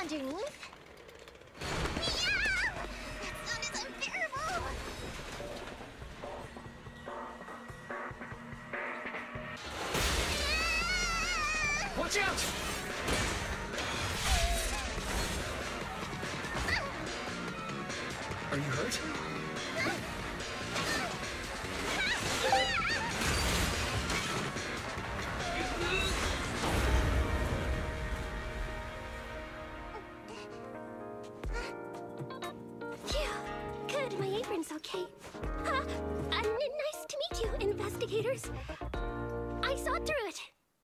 underneath? Meow! That sound is unbearable! Watch out! Oh! Are you hurt? Apron's okay. Huh? Uh, nice to meet you, investigators. I saw through it.